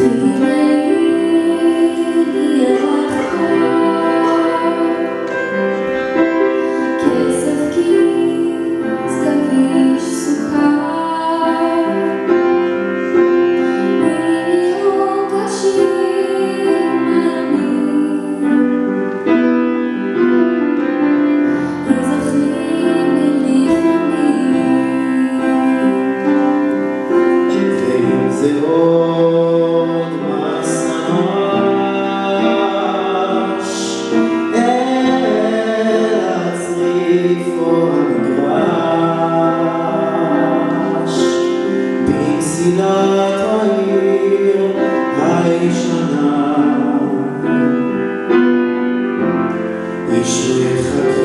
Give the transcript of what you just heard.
see. и шли